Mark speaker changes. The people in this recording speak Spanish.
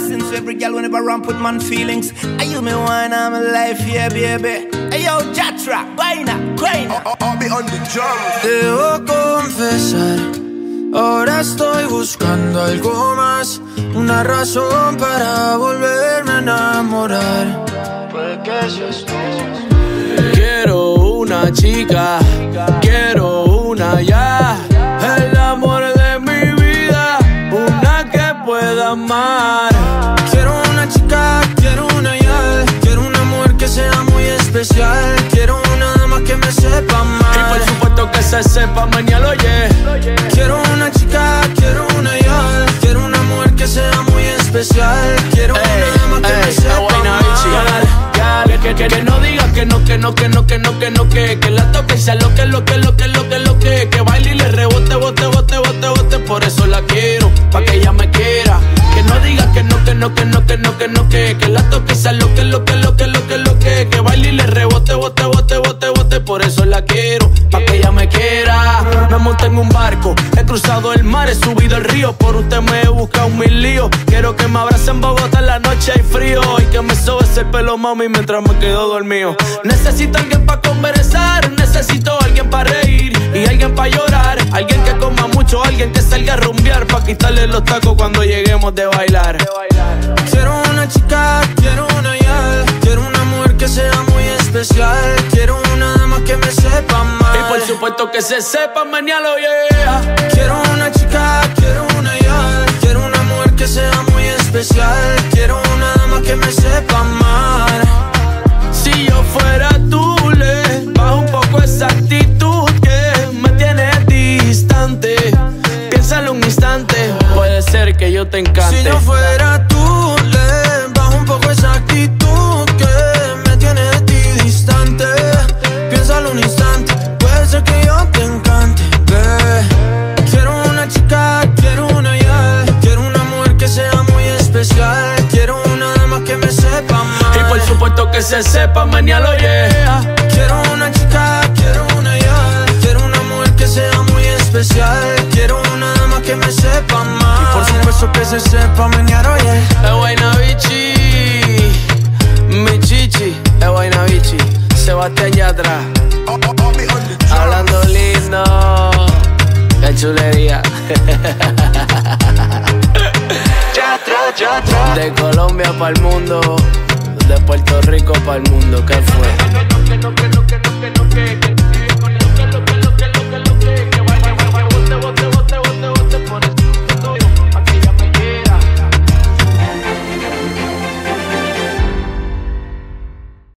Speaker 1: blessings to every girl whenever ramp with man feelings. I you me wine, I'm life, yeah, baby. Hey yo, Jatra, vaina, vaina.
Speaker 2: I'll be on the drum.
Speaker 3: Debo confesar, ahora estoy buscando algo más, una razón para volverme a enamorar. Quiero una chica, quiero una ya, el amor de mi vida, una que pueda amar. Especial, quiero una dama que me sepa amar. Y por supuesto que se sepa mañana oye. Quiero una chica, quiero una ya, quiero una mujer que sea muy especial, quiero una dama que me sepa amar. Que, que, que no diga que no, que no, que no, que no, que no, que que la toque sea lo que, lo que, lo que, lo que, lo que Que baile y le rebote, bote, bote, bote, bote Por eso la quiero, pa' que ella me quiera Que no diga que no, que no, que no, que no, que no, que Que la toque sea lo que, lo que, lo que, lo que, lo que Que baile y le rebote, bote, bote, bote, bote Por eso la quiero, pa' que ella me quiera. Me monté en un barco, he cruzado el mar, he subido el río Por usted me he buscado mil líos. Quiero que me abrace en Bogotá en la noche hay frío Y que me sobe ese pelo, mami, mientras me quedo dormido. Necesito alguien pa' conversar, necesito alguien pa' reír Y alguien pa' llorar, alguien que coma mucho, alguien que salga a rumbear Pa' quitarle los tacos cuando lleguemos de bailar. Quiero una chica, Que se sepa mañana, yeah Quiero una chica, quiero una ya. Quiero una mujer que sea muy especial. Quiero una dama que me sepa amar. Si yo fuera tú, le bajo un poco esa actitud que me tiene distante. Piénsalo un instante, puede ser que yo te encante. Si yo fuera supuesto que se sepa mañana, yeah Quiero una chica, quiero una ya. Quiero una mujer que sea muy especial. Quiero una dama que me sepa amar Y por supuesto que se sepa mañana, yeah Es buena bichi. Mi chichi, es buena bichi. Sebastián Yatra.
Speaker 2: The drum.
Speaker 3: Hablando lindo, qué chulería. De Colombia para el mundo, de Puerto Rico para el mundo, ¿qué fue?